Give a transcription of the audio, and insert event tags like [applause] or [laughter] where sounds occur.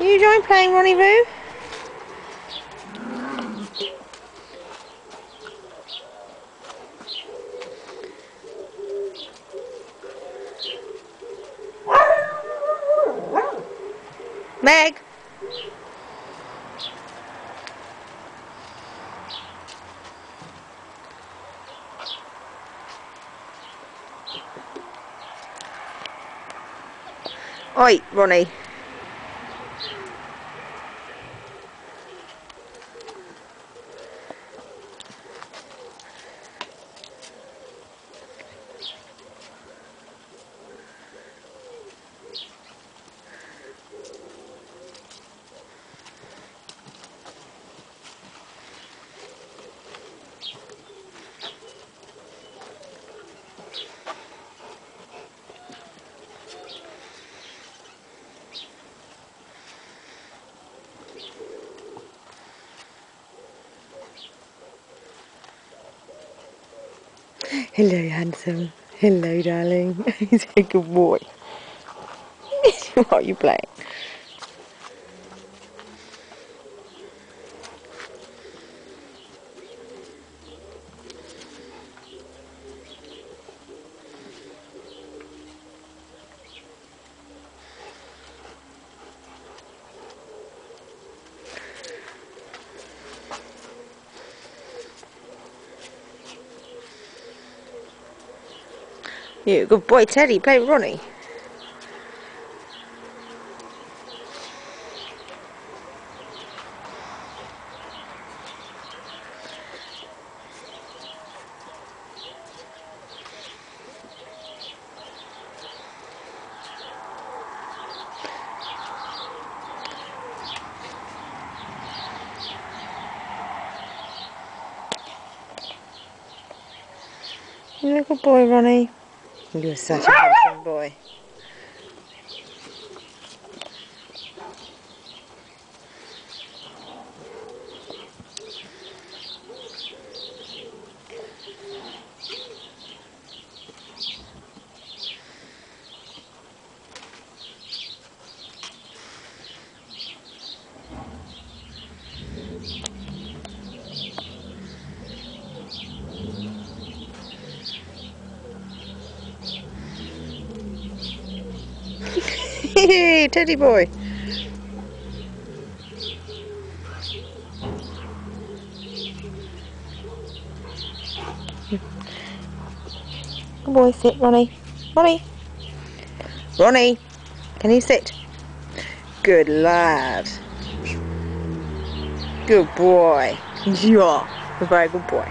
You enjoying playing Ronnie Roo? Meg! Oi, Ronnie. Hello, handsome. Hello, darling. [laughs] He's a good boy. [laughs] what are you playing? You good boy, Teddy. Play Ronnie. You're a good boy, Ronnie. You're such a handsome boy. Hey, teddy boy. Good boy, sit, Ronnie. Ronnie. Ronnie, can you sit? Good lad. Good boy. You are a very good boy.